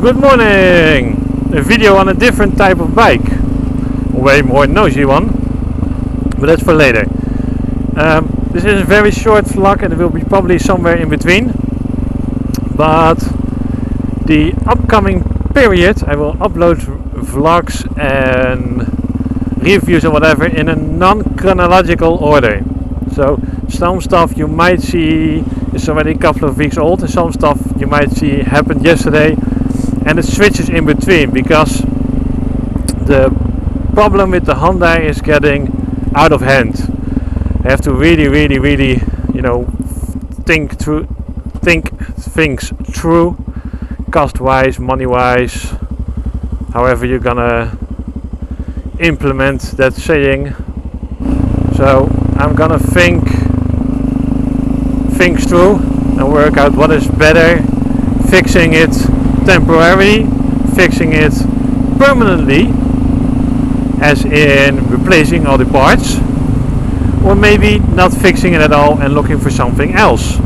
Good morning! A video on a different type of bike. Way more noisy one. But that's for later. Um, this is a very short vlog and it will be probably somewhere in between. But the upcoming period I will upload vlogs and reviews or whatever in a non-chronological order. So some stuff you might see is already a couple of weeks old and some stuff you might see happened yesterday and it switches in between because the problem with the Honda is getting out of hand. I have to really, really, really, you know, think through, think things through, cost-wise, money-wise, however you're gonna implement that saying. So I'm gonna think things through and work out what is better, fixing it temporarily, fixing it permanently, as in replacing all the parts, or maybe not fixing it at all and looking for something else.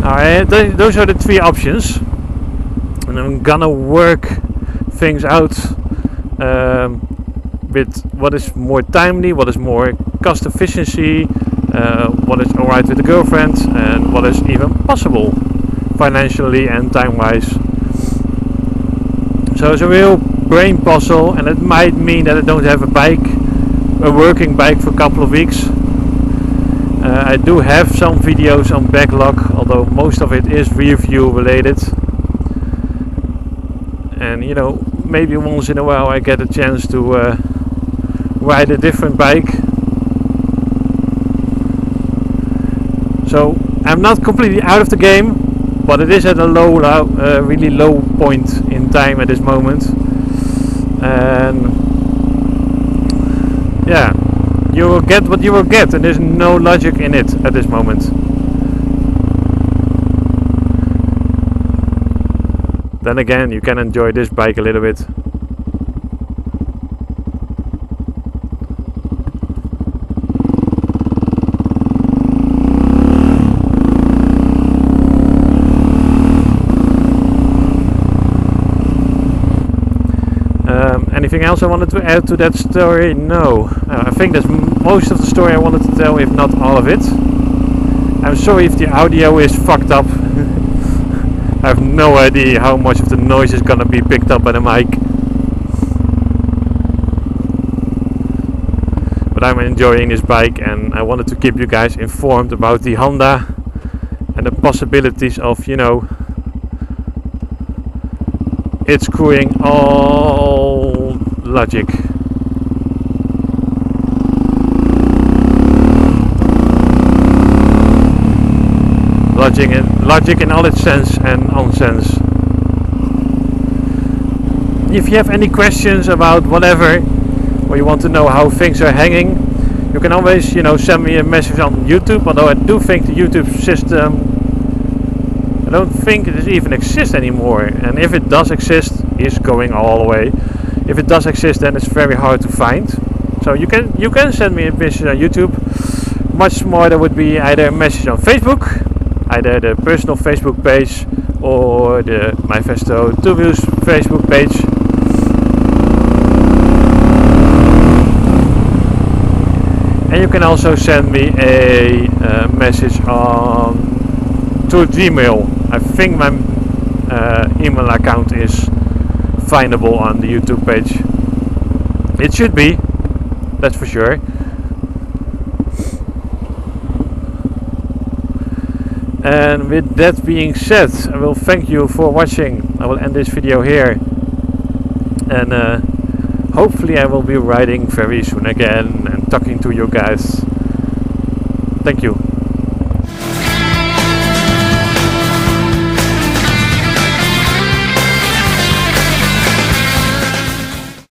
Alright, th those are the three options, and I'm gonna work things out um, with what is more timely, what is more cost efficiency, uh, what is alright with the girlfriend, and what is even possible financially and time wise. So it's a real brain puzzle, and it might mean that I don't have a bike, a working bike, for a couple of weeks. Uh, I do have some videos on backlog, although most of it is review related. And you know, maybe once in a while I get a chance to uh, ride a different bike. So I'm not completely out of the game, but it is at a low, uh, really low point in time at this moment. And yeah, you will get what you will get, and there's no logic in it at this moment. Then again, you can enjoy this bike a little bit. Um, anything else I wanted to add to that story? No. Uh, I think that's most of the story I wanted to tell, if not all of it. I'm sorry if the audio is fucked up. I have no idea how much of the noise is gonna be picked up by the mic. But I'm enjoying this bike and I wanted to keep you guys informed about the Honda and the possibilities of, you know, it's screwing all logic. Logic in, logic in all its sense and nonsense. If you have any questions about whatever, or you want to know how things are hanging, you can always, you know, send me a message on YouTube. Although I do think the YouTube system I don't think it even exists anymore. And if it does exist, is going all the way. If it does exist, then it's very hard to find. So you can you can send me a message on YouTube. Much smarter would be either a message on Facebook, either the personal Facebook page or the Meifesto Two Wheels Facebook page. And you can also send me a uh, message on to Gmail I think my uh, email account is findable on the YouTube page. It should be, that's for sure. And with that being said, I will thank you for watching. I will end this video here. And uh, hopefully I will be riding very soon again and talking to you guys. Thank you.